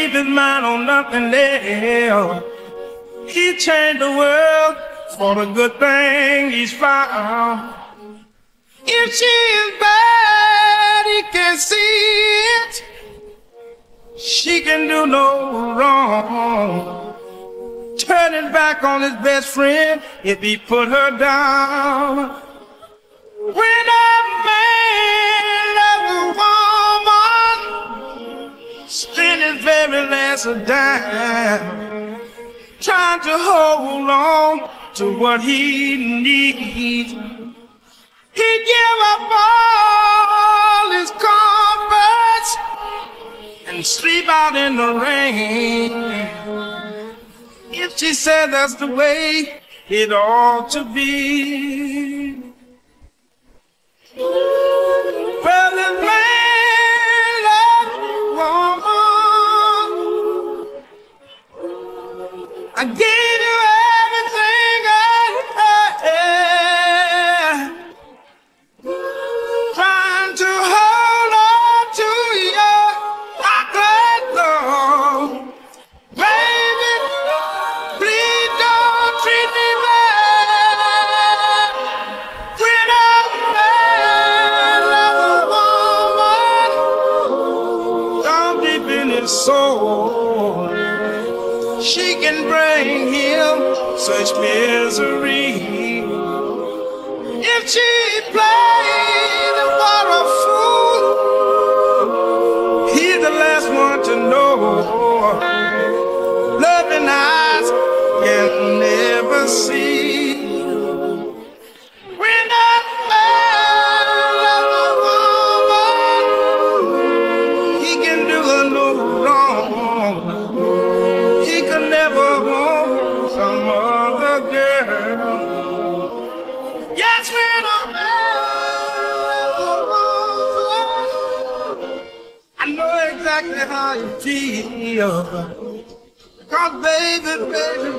keep his mind on nothing else. He changed the world for the good thing he's found. If she is bad, he can see it. She can do no wrong. Turning back on his best friend if he put her down. Very last dime trying to hold on to what he needs. He give up all his comforts and sleep out in the rain. If she said that's the way it ought to be. Well, I gave you everything I had. Trying to hold on to your chocolate love. Baby, please don't treat me bad. When a man loves a woman, down deep in his soul, she can bring him such misery. If she played for a fool, he's the last one to know. Loving eyes can never see. Girl. Yes, a I know exactly how you feel. Cause baby, baby,